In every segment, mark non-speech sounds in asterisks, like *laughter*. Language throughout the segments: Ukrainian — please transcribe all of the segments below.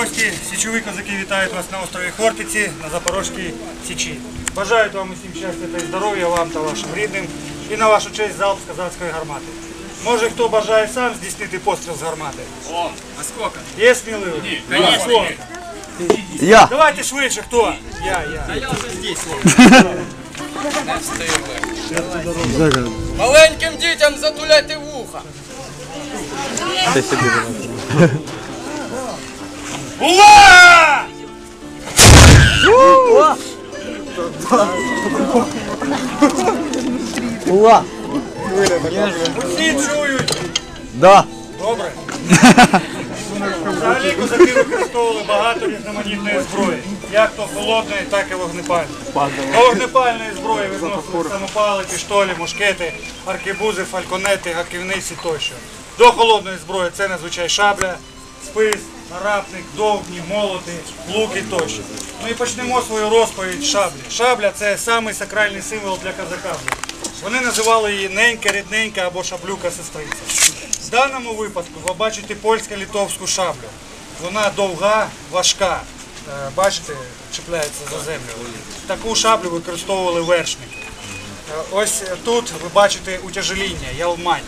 Гості. Січові козаки вітають вас на острові Хортиці на Запорожській Січі. Бажаю вам усім щастя та здоров'я вам та вашим рідним і на вашу честь залп з казацької гармати. Може хто бажає сам здійснити постріл з гармати? О, а сколько? Є сміливий? Ні, конечно, Я. Давайте швидше, хто? Я, я. Я вже здесь. *laughs* Не встигли. Маленьким дітям затуляйте вуха. Ула! Ула. Усі чують. Да. Добре. Взагалі козаки використовували багато різноманітної зброї, як то холодної, так і вогнепальної. До вогнепальної зброї відносили самопали, піштолі, мушкети, аркебузи, фальконети, гаківниці тощо. До холодної зброї це надзвичай шабля, спис, нарапник, довгні, молоти, луки тощо. Ну і почнемо свою розповідь шаблі. Шабля це самий сакральний символ для козака. Вони називали її ненька, рідненька або шаблюка сестриця. В даному випадку ви бачите польсько-литовську шаблю. Вона довга, важка. Е, Бачите, чіпляється за землю. Таку шаблю використовували вершники. Е, Ось тут ви бачите утяжеління, ялмань.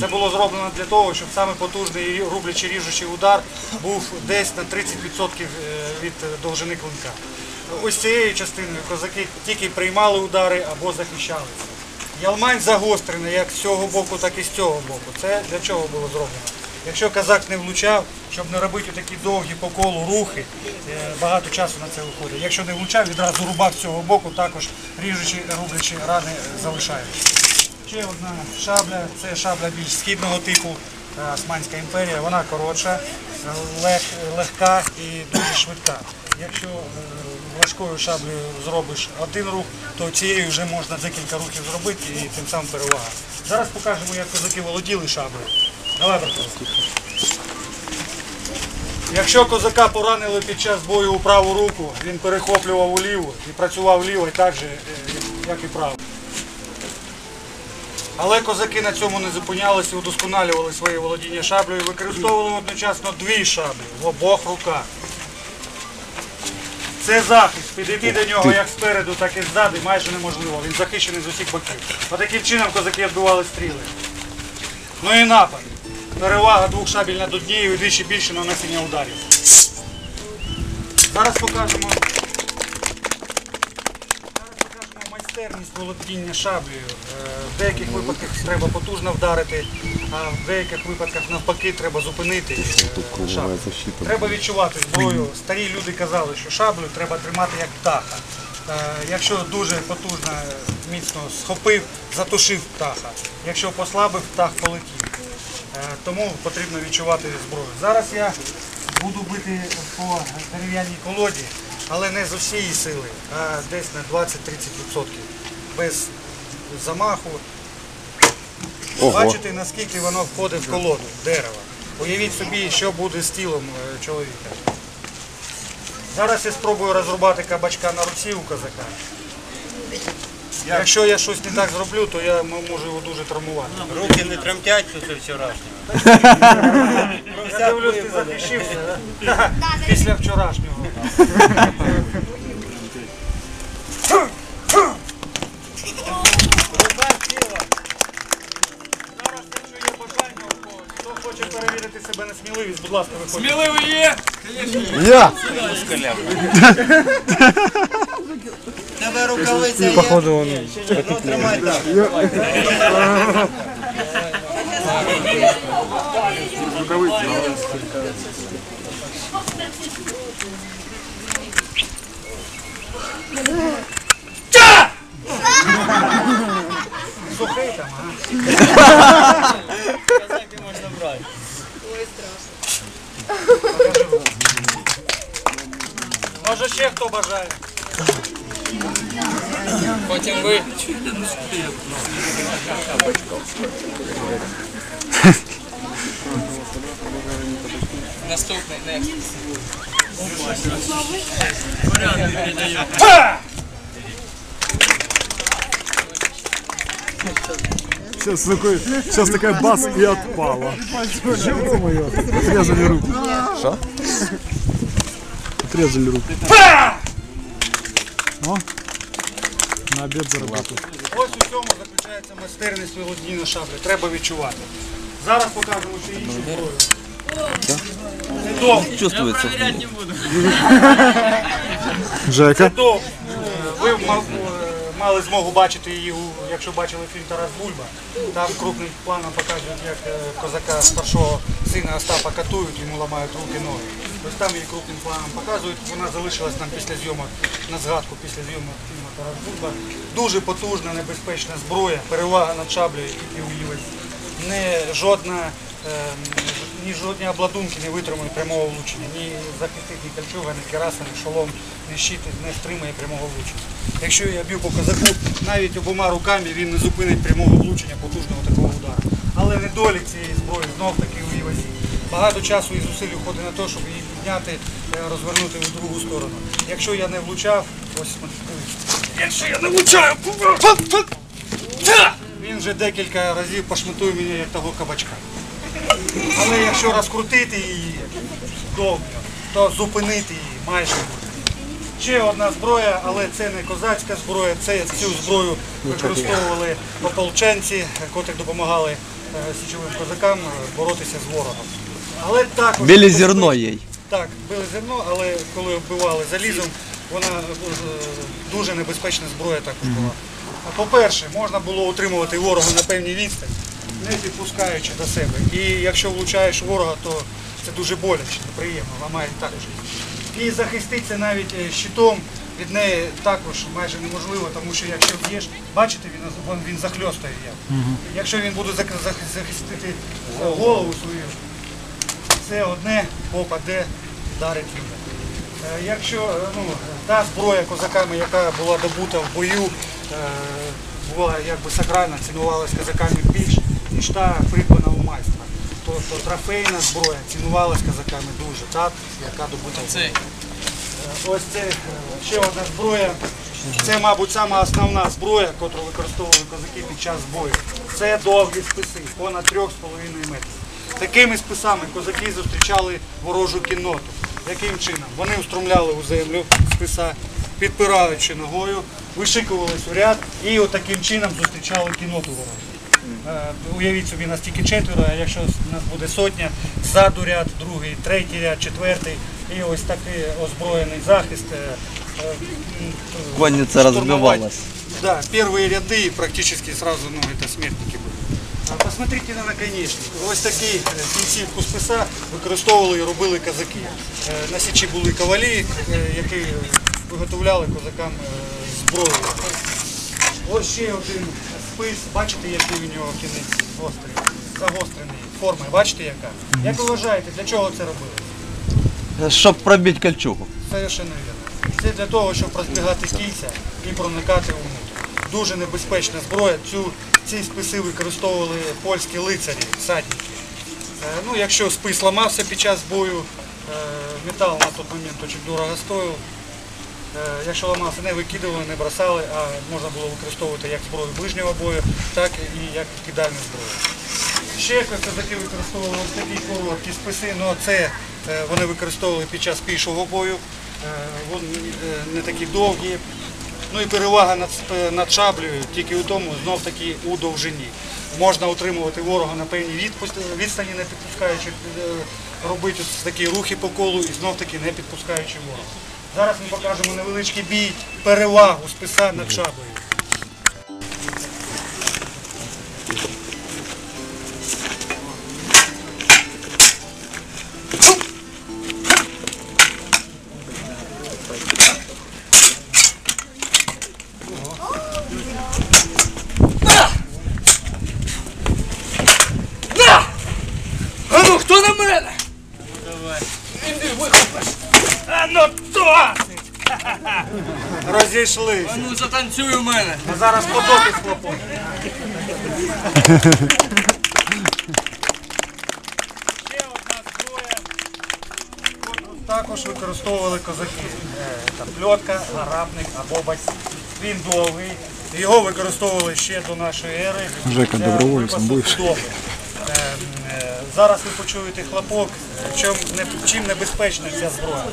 Це було зроблено для того, щоб саме потужний рублячий ріжучий удар був десь на 30% від довжини клинка. Ось цією частиною козаки тільки приймали удари або захищалися. Ялмань загострений як з цього боку, так і з цього боку. Це для чого було зроблено? Якщо казак не влучав, щоб не робити такі довгі по колу рухи, е, багато часу на це виходить. Якщо не влучав, відразу рубав з цього боку, також ріжучі, рублячі рани е, залишаються. Ще одна шабля, це шабля більш східного типу, е, Османська імперія, вона коротша, лег- легка і дуже швидка. Якщо е, важкою шаблею зробиш один рух, то цією вже можна декілька рухів зробити і тим самим перевага. Зараз покажемо, як козаки володіли шаблею. Давай, брате. Якщо козака поранили під час бою у праву руку, він перехоплював у ліву і працював лівою так же, е, як і право. Але козаки на цьому не зупинялися удосконалювали своє володіння шаблею використовували одночасно дві шаблі в обох руках. Це захист. Підійти до нього як спереду, так і ззаду майже неможливо. Він захищений з усіх боків. Отаким чином козаки відбивали стріли. Ну і напад. Перевага двох шабель над однією і двічі більше нанесення ударів. Зараз покажемо. Зараз покажемо майстерність володіння шаблею. Е, В деяких випадках треба потужно вдарити, а в деяких випадках навпаки треба зупинити е, шаблю. Треба відчувати зброю. Старі люди казали, що шаблю треба тримати як птаха. Е, Якщо дуже потужно, міцно схопив, затушив птаха. Якщо послабив, птах полетів. Тому потрібно відчувати зброю. Зараз я буду бити по дерев'яній колоді, але не з усієї сили, а десь на 20-30%. Без замаху. Бачите, наскільки воно входить в колоду, в дерево. Уявіть собі, що буде з тілом е, чоловіка. Зараз я спробую розрубати кабачка на руці у козака. Якщо я щось не так зроблю, то я можу його дуже травмувати. Руки не тремтять після вчорашнього. Я дивлюсь, ти захищився да? після вчорашнього. будь ласка, виходьте. Сміливий є? Я. Тебе рукавиця є. Походу он. Ну тримай так. Сухий там, ага. Казаки можна брати. Може ще хто бажає? Потім ви. Наступний, next. Ха! Сейчас такой, сейчас такая бас и отпала. Ё-моё, Отрезали руку. Что? Отрезали руку. О, на обед заработал. Ось у цьому заключається майстерність володіння шаблі. Треба відчувати. Зараз покажемо ще іншу зброю. Це довго. Чувствуется. Жека. Довго. Е, Ви ма- е, мали змогу бачити її, якщо бачили фільм Тарас Бульба. Там крупним планом показують, як е, козака старшого сина Остапа катують, йому ламають руки, ноги. Ось там її крупним планом показують. Вона залишилась нам після зйомок на згадку після зйомок фільму Тарас Бульба. Дуже потужна, небезпечна зброя, перевага над шаблею, тільки уявить. Не жодна. Е, Ні жодні обладунки не витримують прямого влучення, ні захистить, ні кольчуга, ні кераса, ні шолом, ні щит не стримує прямого влучення. Якщо я б'ю по козаку, навіть обома руками він не зупинить прямого влучення потужного такого удару. Але недолік цієї зброї знов таки у вазі. Багато часу і зусиль уходить на те, щоб її підняти, е, розвернути в другу сторону. Якщо я не влучав, ось якщо я не влучаю, він вже декілька разів пошматує мене як того кабачка. Але якщо розкрутити її довго, то зупинити її майже. Ще одна зброя, але це не козацька зброя, це цю зброю використовували ополченці, котрі допомагали е, січовим козакам е, боротися з ворогом. Але також Білі зерно їй. так, били зерно, але коли вбивали залізом, вона е, дуже небезпечна зброя також була. По-перше, можна було утримувати ворога на певній відстані, не підпускаючи до себе. І якщо влучаєш ворога, то це дуже боляче, неприємно, ламає також. І захиститися навіть е, щитом від неї також майже неможливо, тому що якщо б'єш, бачите, він, він, він захльостує як. Якщо він буде захистити е, голову свою, це одне попаде, вдарить люди. Е, Якщо ну, та зброя козаками, яка була добута в бою, була якби сакральна, цінувалася козаками більш, ніж та придбана у майстра. Тобто трофейна зброя цінувалась козаками дуже, та, яка добута бою. Ось це е, ще одна зброя. Це, мабуть, сама основна зброя, яку використовували козаки під час бою. Це довгі списи, понад 3,5 метрів. Такими списами козаки зустрічали ворожу кінноту. Яким чином? Вони устромляли у землю списа, підпираючи ногою, вишикувались у ряд і таким чином зустрічали кінноту ворожу. Е, Уявіть собі, нас тільки четверо, а якщо нас буде сотня, ззаду ряд, другий, третій ряд, четвертий, і ось такий озброєний захист. е, е, м, Конниця штурмовать. розбивалась. Да, первые ряды практически сразу, ну, это смертники були. А Посмотрите на наконечник. Ось такий е, кінцівку списа використовували і робили козаки. Е, На січі були ковалі, е, які виготовляли козакам е, зброю. Ось ще один спис. Бачите, який у нього кінець гострий, загострений. Форма, бачите яка? Як ви вважаєте, для чого це робили? Щоб пробити кольчугу. Совершенно вірно. Це для того, щоб розбігати кільця і проникати внутрь. Дуже небезпечна зброя. Цю, ці списи використовували польські лицарі, всадники. Е, Ну, якщо спис ламався під час бою, е, метал на той момент дуже дорого стоїв. Е, Якщо ламався, не викидували, не бросали, а можна було використовувати як зброю ближнього бою, так і як кидальну зброю. Ще козаки використовували ось такі короткі списи, але це е, вони використовували під час пішого бою. Е, Вони не такі довгі. Ну і перевага над, над шаблею тільки у тому, знов таки у довжині. Можна утримувати ворога на певній відстані, не підпускаючи, робити такі рухи по колу і знов таки не підпускаючи ворога. Зараз ми покажемо невеличкий бій, перевагу списа над шаблею. Ну затанцюй у мене. А зараз потоки схлопочуть. Ще одна зброя, також використовували козаки. Е, Там пльотка, гарапник або бась. Він довгий, Його використовували ще до нашої ери. Жека, добровольцем будеш? Зараз ви почуєте хлопок. Чим, небезпечна ця зброя?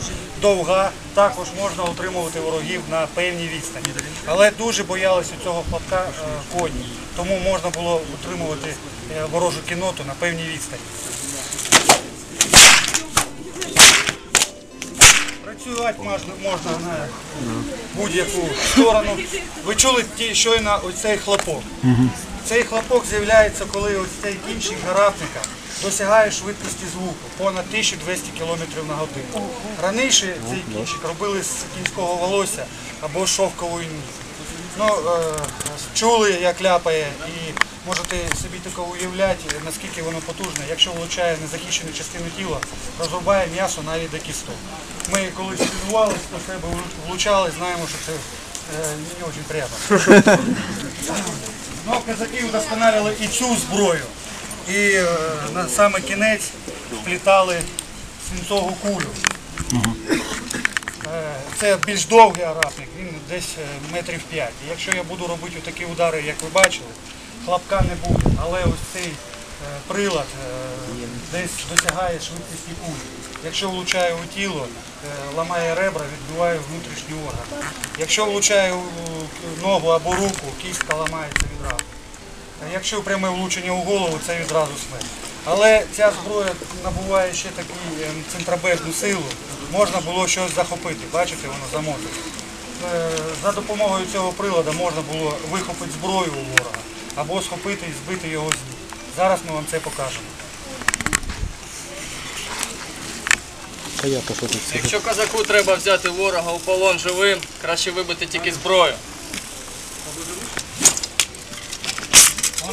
Довга, також можна отримувати ворогів на певній відстані. Але дуже боялися цього хлопка е, коні, тому можна було отримувати е, ворожу кіноту на певній відстані. Працювати можна, можна на будь-яку сторону. Ви чули ті, щойно оцей хлопок. Цей хлопок з'являється, коли ось цей кінчик гарапника досягає швидкості звуку понад 1200 км на годину. Раніше цей кінчик робили з кінського волосся або з шовкової нитки. Ну, е, чули, як ляпає, і можете собі таке уявляти, наскільки воно потужне. Якщо влучає незахищену частину тіла, розрубає м'ясо навіть до кісток. Ми колись тренувалися, до себе влучали, знаємо, що це е, не дуже приємно. *laughs* Ну, казаки удосконалили і цю зброю. І е, на саме кінець вплітали свинцову кулю. Е, Це більш довгий арапник, він десь е, метрів 5. Якщо я буду робити такі удари, як ви бачили, хлопка не буде. Але ось цей прилад десь досягає швидкості кулі. Якщо влучає у тіло, ламає ребра, відбиває внутрішній орган. Якщо влучає у ногу або руку, кістка ламається відразу. А Якщо пряме влучення у голову, це відразу смерть. Але ця зброя набуває ще таку ем, центробежну силу. Можна було щось захопити. Бачите, воно замотане. Е, За допомогою цього приладу можна було вихопити зброю у ворога або схопити і збити його з ніг. Зараз ми вам це покажемо. Якщо козаку треба взяти ворога у полон живим, краще вибити тільки зброю.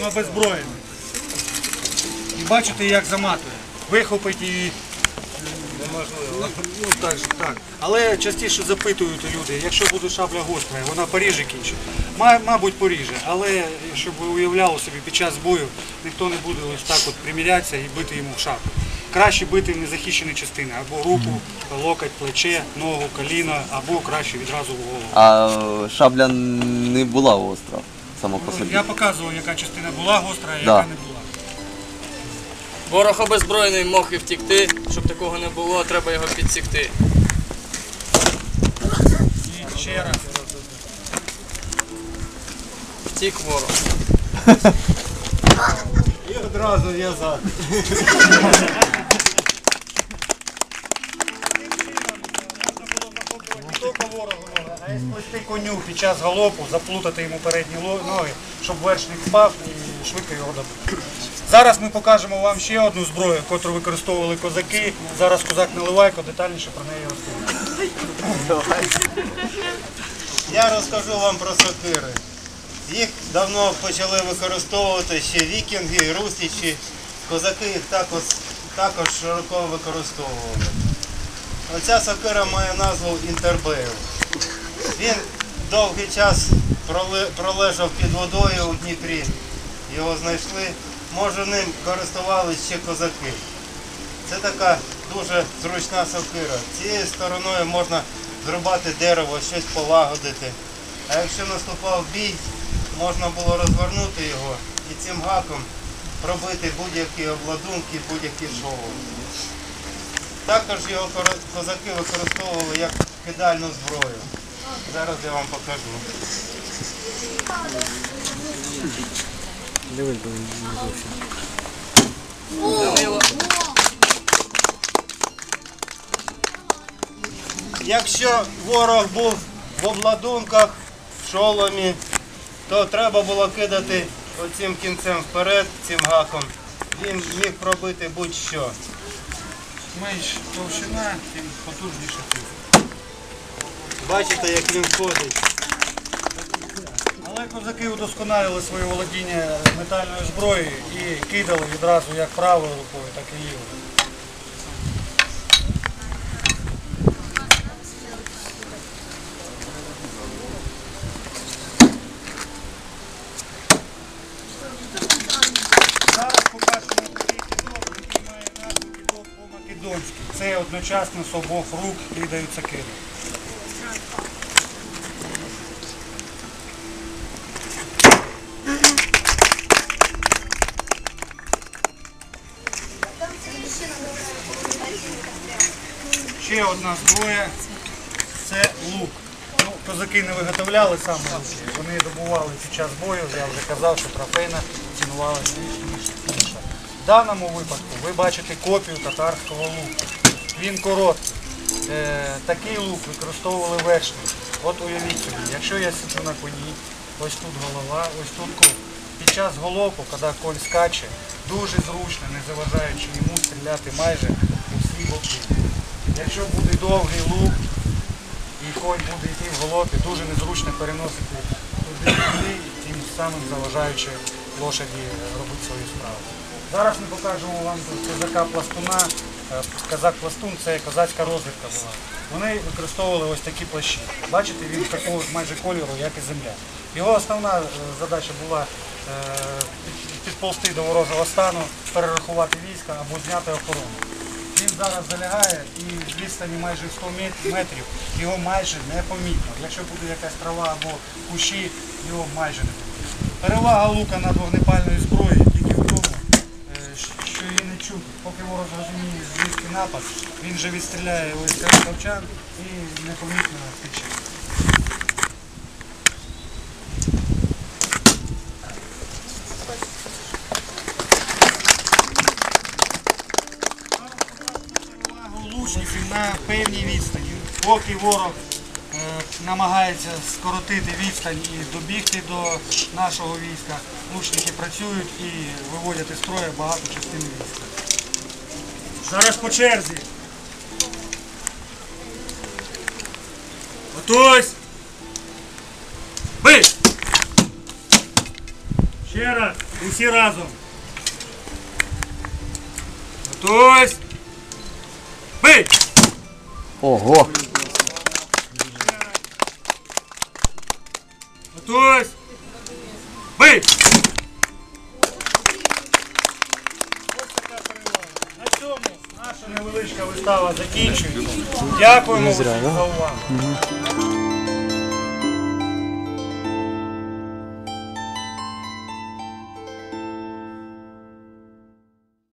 Воно беззброєне. І бачите, як заматує. Вихопить і. Неможливо. Ну, так, же, так. Але частіше запитують люди, якщо буде шабля гостра, вона поріже кінчить. Мабуть, поріже, але щоб ви уявляли собі, під час бою ніхто не буде ось так от примірятися і бити йому в шаблю. Краще бити в незахищені частини, або руку, локоть, плече, ногу, коліно, або краще відразу в голову. А шабля не була остра сама по собі. Я показував, яка частина була гостра, а Да. яка не була. Ворог обезброєний мог і втікти. Щоб такого не було, треба його підсікти. І ще раз. Втік ворог. І одразу в'язати. Не тільки сплести коню під час галопу, заплутати йому передні ноги, щоб вершник впав і швидко його добити. Зараз ми покажемо вам ще одну зброю, яку використовували козаки. Зараз козак Наливайко детальніше про неї розповідає. Я розкажу вам про сокири. Їх давно почали використовувати ще вікінги, русичі. Козаки їх також, також широко використовували. Оця сокира має назву Інтербейл. Він довгий час пролежав під водою у Дніпрі. Його знайшли. Може ним користувалися ще козаки. Це така дуже зручна сокира. Цією стороною можна зрубати дерево, щось полагодити. А якщо наступав бій, можна було розвернути його і цим гаком пробити будь-які обладунки, будь-які шоу. Також його козаки використовували як кидальну зброю. Зараз я вам покажу. дивись, бо не зовсім. Якщо ворог був в обладунках, в шоломі, то треба було кидати оцим кінцем вперед, цим гаком. Він міг пробити будь-що. Менш товщина, тим потужніше тіло. Бачите, як він ходить. Але козаки удосконалили своє володіння метальною зброєю і кидали відразу як правою рукою, так і лівою. Це одночасно з обох рук кидаються киди. Ще одна зброя це лук. Ну, козаки не виготовляли саме луки, вони добували під час бою, я вже казав, що трофейна цінувалася інша. В даному випадку ви бачите копію татарського луку. Він короткий. Е, такий лук використовували вершні. От уявіть собі, якщо я сиджу на коні, ось тут голова, ось тут круг. Під час галопу, коли конь скаче, дуже зручно, не заважаючи йому стріляти майже у всі боки. Якщо буде довгий лук і конь буде йти в галопі, дуже незручно переносити туди туди, тим самим заважаючи лошаді робити свою справу. Зараз ми покажемо вам козака пластуна. Е, Козак-пластун це козацька розвідка була. Вони використовували ось такі плащі. Бачите, він такого майже кольору, як і земля. Його основна е, задача була е, підползти до ворожого стану, перерахувати війська або зняти охорону. Він зараз залягає і з відстані майже 100 метрів його майже не помітно. Якщо буде якась трава або кущі, його майже не помітно. Перевага лука над вогнепальною зброєю тільки в тому, е, що її не чути. Поки ворог розуміє звідки напад, він вже відстріляє ось цей ковчан і непомітно втече. На певній відстані. Поки ворог е, намагається скоротити відстань і добігти до нашого війська, лучники працюють і виводять із строю багато частин війська. Зараз по черзі. Готуйсь! Бий! Ще раз, усі разом. Готуйсь! Бий! Ого! Готуйсь! Бий! На цьому наша невеличка вистава закінчується. Дякуємо за увагу.